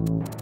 you